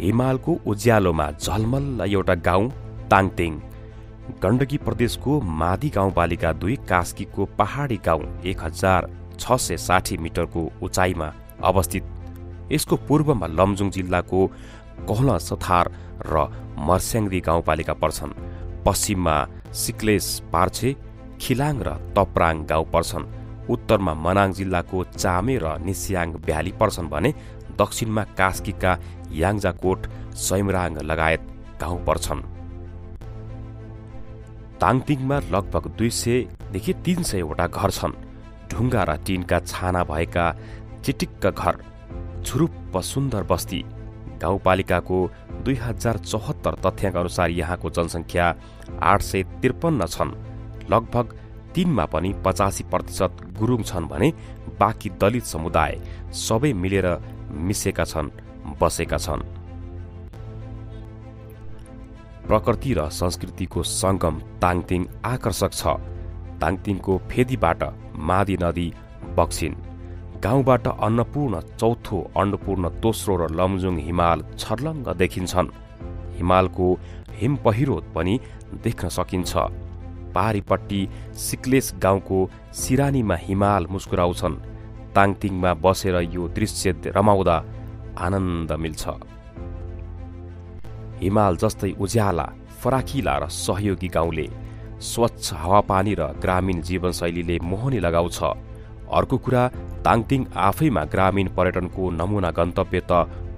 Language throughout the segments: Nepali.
हिमालको उज्यालोमा झलमल्ल एउटा गाउँ ताङतेङ। गण्डकी प्रदेशको मादी गाउँपालिका दुई कास्कीको पहाडी गाउँ एक हजार छ सय साठी मिटरको उचाइमा अवस्थित। यसको पूर्वमा लमजुङ जिल्लाको कहल सथार र मर्स्याङ्दी गाउँपालिका पर्छन्। पश्चिममा सिक्लेस पार्छे खिलाङ र तप्राङ गाउँ पर्छन्। उत्तरमा मनाङ जिल्लाको चामे र निस्याङ भ्याली पर्छन् भने दक्षिणमा कास्कीका याङजाकोट सैमराङ लगायत गाउँ पर्छन्। ताङतिङमा लगभग दुई सयदेखि तिन सयवटा घर छन्। ढुङ्गा र टिनका छाना भएका चिटिक्क घर झुरुप्प सुन्दर बस्ती गाउँपालिकाको दुई हजार चौहत्तर तथ्याङ्क अनुसार यहाँको जनसङ्ख्या आठ सय त्रिपन्न छन्। लगभग तिनमा पनि पचासी प्रतिशत गुरुङ छन् भने बाँकी दलित समुदाय सबै मिलेर मिसेका छन् बसेका छन्। प्रकृति र संस्कृतिको सङ्गम ताङतिङ आकर्षक छ। ताङतिङको फेदीबाट मादी नदी बक्सिन्। गाउँबाट अन्नपूर्ण चौथो अन्नपूर्ण दोस्रो र लमजुङ हिमाल छर्लङ्ग देखिन्छन्। हिमालको हिम पहिरो पनि देख्न सकिन्छ। पारिपट्टि सिक्लेस गाउँको सिरानीमा हिमाल मुस्कुराउँछन्। ताङतिङमा बसेर यो दृश्य रमाउँदा आनन्द मिल्छ। हिमाल जस्तै उज्याला फराकिला र सहयोगी गाउँले स्वच्छ हावापानी र ग्रामीण जीवनशैलीले मोहनी लगाउँछ। अर्को कुरा ताङतिङ आफैमा ग्रामीण पर्यटनको नमुना गन्तव्य त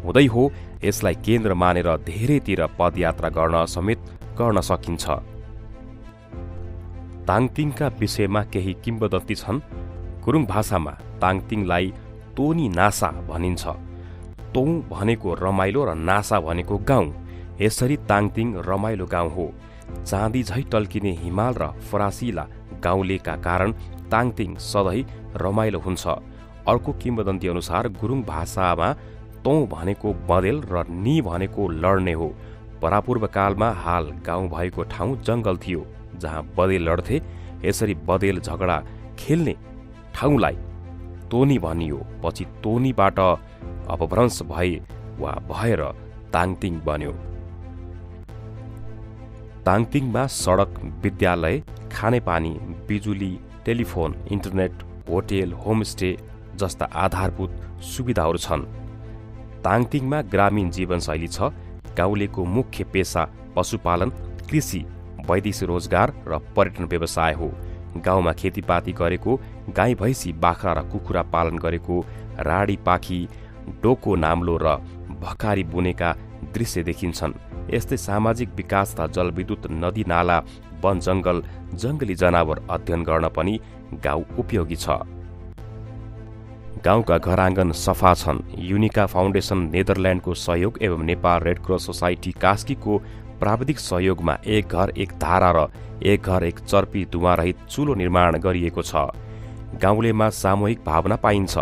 हुँदै हो यसलाई केन्द्र मानेर धेरैतिर पदयात्रा गर्न समेत गर्न सकिन्छ। ताङतिङका विषयमा केही किम्बदन्ती छन्? गुरुङ भाषामा ताङतिङलाई तोनी नासा भनिन्छ। तौँ भनेको रमाइलो र नासा भनेको गाउँ। यसरी ताङतिङ रमाइलो गाउँ हो। चाँदी झै टल्किने हिमाल र फरासिला गाउँलेका कारण ताङतिङ सधैँ रमाइलो हुन्छ। अर्को किम्बदन्ती अनुसार गुरुङ भाषामा तौँ भनेको बदेल र नि भनेको लड्ने हो। परापूर्वकालमा हाल गाउँ भएको ठाउँ जङ्गल थियो जहाँ बदेल लड्थे। यसरी बदेल झगडा खेल्ने ठाउँलाई तोनी भनियो पछि तोनीबाट अपभ्रंश भए वा भएर ताङतिङ बन्यो। ताङतिङमा सडक विद्यालय खानेपानी बिजुली टेलिफोन इन्टरनेट होटेल होमस्टे जस्ता आधारभूत सुविधाहरू छन्। ताङतिङमा ग्रामीण जीवनशैली छ। गाउँलेको मुख्य पेसा पशुपालन कृषि वैदेशिक रोजगार र पर्यटन व्यवसाय हो। गाउँमा खेतीपाती गरेको गाई भैँसी बाख्रा र कुखुरा पालन गरेको राडी पाखी डोको नाम्लो र भकारी बुनेका दृश्य देखिन्छन्। यस्तै सामाजिक विकास तथा जलविद्युत नदी नाला वन जङ्गल जङ्गली जनावर अध्ययन गर्न पनि गाउँ उपयोगी छ। गाउँका घर आँगन सफा छन्। युनिका फाउन्डेसन नेदरल्यान्डको सहयोग एवं नेपाल रेड क्रस सोसाइटी कास्कीको प्राविधिक सहयोगमा एक घर एक धारा र एक घर एक चर्पी धुवारहित चुलो निर्माण गरिएको छ। गाउँलेमा सामूहिक भावना पाइन्छ।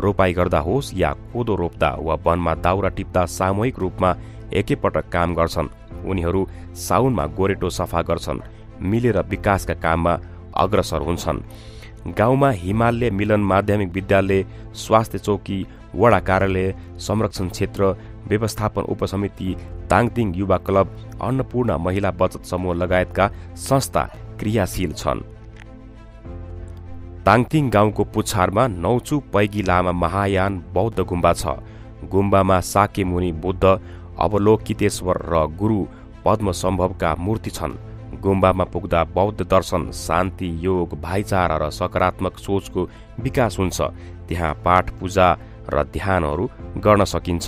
रोपाई गर्दा होस् या कोदो रोप्दा वा वनमा दाउरा टिप्दा सामूहिक रूपमा एकैपटक काम गर्छन्। उनीहरू साउनमा गोरेटो सफा गर्छन् मिलेर विकासका काममा अग्रसर हुन्छन्। गाउँमा हिमालय मिलन माध्यमिक विद्यालय स्वास्थ्य चौकी वडा कार्यालय संरक्षण क्षेत्र व्यवस्थापन उपसमिति ताङतिङ युवा क्लब अन्नपूर्ण महिला बचत समूह लगायतका संस्था क्रियाशील छन्। ताङतिङ गाउँको पुछारमा नौचु पैगी लामा महायान बौद्ध गुम्बा छ। गुम्बामा साके मुनि बुद्ध अवलोकितेश्वर र गुरु पद्मसम्भवका मूर्ति छन्। गुम्बामा पुग्दा बौद्ध दर्शन शान्ति योग भाइचारा र सकारात्मक सोचको विकास हुन्छ। त्यहाँ पाठ पूजा र ध्यानहरू गर्न सकिन्छ।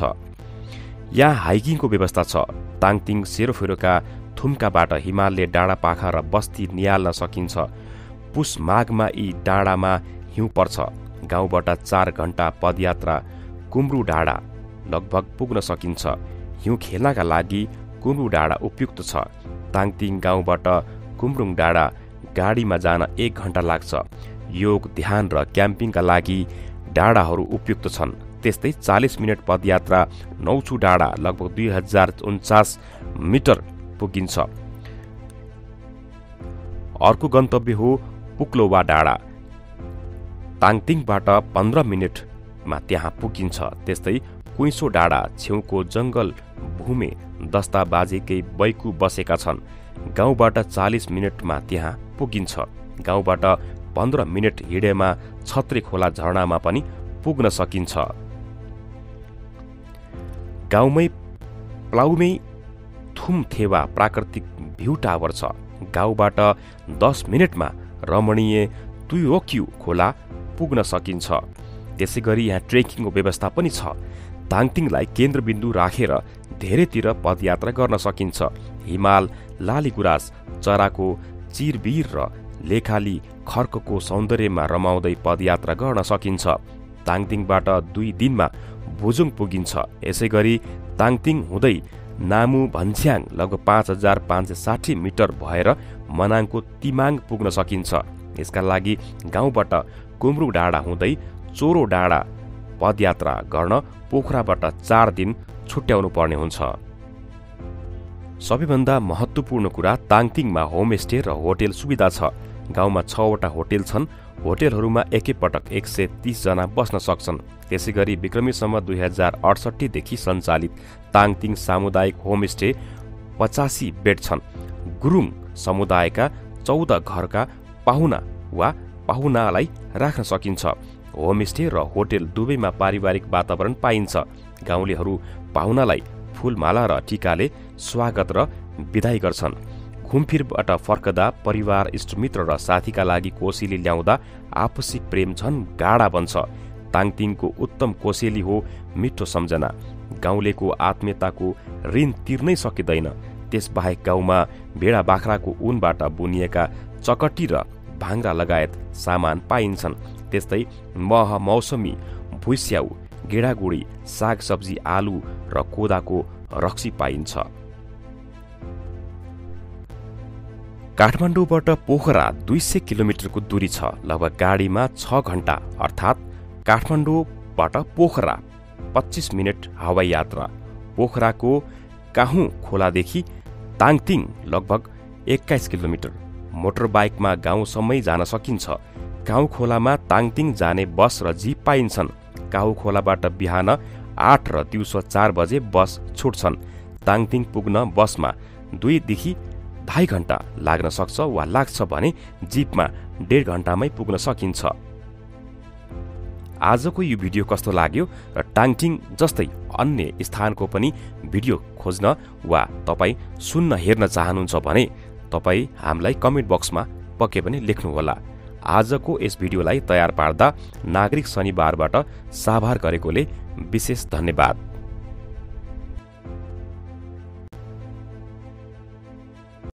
यहाँ हाइकिङको व्यवस्था छ। ताङतिङ सेरोफेरोका थुम्काबाट हिमालय डाँडा पाखा र बस्ती निहाल्न सकिन्छ। पुस माघमा यी डाँडामा हिउँ पर्छ। गाउँबाट चार घन्टा पदयात्रा कुम्रु डाँडा लगभग पुग्न सकिन्छ। हिउँ खेल्नका लागि कुम्रु डाँडा उपयुक्त छ। ताङतिङ गाउँबाट कुम्रुङ डाँडा गाडीमा जान एक घन्टा लाग्छ। योग ध्यान र क्याम्पिङका लागि डाँडाहरू उपयुक्त छन्। त्यस्तै चालिस मिनट पदयात्रा नौछु डाँडा लगभग दुई हजार उन्चास मिटर पुगिन्छ। अर्को गन्तव्य हो पुक्लोवा डाँडा ताङतिङबाट पन्ध्र मिनटमा त्यहाँ पुगिन्छ त्यस्तै कुइसो डाँडा छेउको जङ्गल भूमे दस्ता बाजेकै बैकु बसेका छन्। गाउँबाट चालिस मिनटमा त्यहाँ पुगिन्छ। गाउँबाट पन्ध्र मिनट हिँडेमा छत्रे खोला झरनामा पनि पुग्न सकिन्छ। गाउँमै प्लाउमै थुमथेवा प्राकृतिक भ्यू टावर छ। गाउँबाट दस मिनटमा रमणीय तुयोक्यु खोला पुग्न सकिन्छ। त्यसै गरी यहाँ ट्रेकिङको व्यवस्था पनि छ। ताङतिङलाई केन्द्रबिन्दु राखेर धेरैतिर पदयात्रा गर्न सकिन्छ। हिमाल लालीगुराँस चराको चिरबिर र लेखाली खर्कको सौन्दर्यमा रमाउँदै पदयात्रा गर्न सकिन्छ। ताङतिङबाट दुई दिनमा भुजुङ पुगिन्छ। यसै गरी ताङतिङ हुँदै नामु भन्स्याङ लगभग पाँच हजार पाँच सय साठी मिटर भएर मनाङको तिमाङ पुग्न सकिन्छ। यसका लागि गाउँबाट कुम्रु डाँडा हुँदै चोरो डाँडा पदयात्रा गर्न पोखराबाट चार दिन छुट्याउनु पर्ने हुन्छ। सबैभन्दा महत्त्वपूर्ण कुरा ताङतिङमा होमस्टे र होटेल सुविधा छ। गाउँमा छवटा होटेल छन्। होटेलहरूमा एकैपटक एक सय तीसजना बस्न सक्छन्। त्यसै गरी विक्रमीसम्म दुई हजार अडसट्ठीदेखि सञ्चालित ताङतिङ सामुदायिक होमस्टे पचासी बेड छन्। गुरुङ समुदायका चौध घरका पाहुना वा पाहुनालाई राख्न सकिन्छ। होमस्टे र होटेल दुवैमा पारिवारिक वातावरण पाइन्छ। गाउँलेहरू पाहुनालाई फूलमाला र टिकाले स्वागत र विदाई गर्छन्। घुमफिरबाट फर्कदा परिवार इष्टमित्र र साथीका लागि कोसेली ल्याउँदा आपसी प्रेम झन गाडा बन्छ। ताङतिङको उत्तम कोसेली हो मिठो सम्झना। गाउँलेको आत्मीयताको ऋण तिर्नै सकिँदैन। त्यसबाहेक गाउँमा भेडा बाख्राको ऊनबाट बुनिएका चकटी र भाङ्रा लगायत सामान पाइन्छन्। त्यस्तै मह मौसमी भुइस्याउ गेडागुडी सागसब्जी आलु र कोदाको रक्सी पाइन्छ। काठमाडौँबाट पोखरा दुई सय किलोमिटरको दूरी छ लगभग गाडीमा छ घण्टा अर्थात् काठमाडौँबाट पोखरा पच्चिस मिनट हवाई यात्रा। पोखराको काहुँ खोलादेखि ताङतिङ लगभग एक्काइस किलोमिटर। मोटर बाइकमा गाउँसम्मै जान सकिन्छ। गाउँ खोलामा ताङतिङ जाने बस र जीप पाइन्छन्। काहु खोलाबाट बिहान आठ र दिउँसो चार बजे बस छुट्छन्। ताङतिङ पुग्न बसमा दुईदेखि ढाई घन्टा लाग्न सक्छ वा लाग्छ भने जिपमा डेढ घन्टामै पुग्न सकिन्छ। आजको यो भिडियो कस्तो लाग्यो र टाङटिङ जस्तै अन्य स्थानको पनि भिडियो खोज्न वा तपाईँ सुन्न हेर्न चाहनुहुन्छ भने तपाईँ हामीलाई कमेन्ट बक्समा पक्कै पनि लेख्नुहोला। आजको यस भिडियोलाई तयार पार्दा नागरिक शनिबारबाट साभार गरेकोले विशेष धन्यवाद।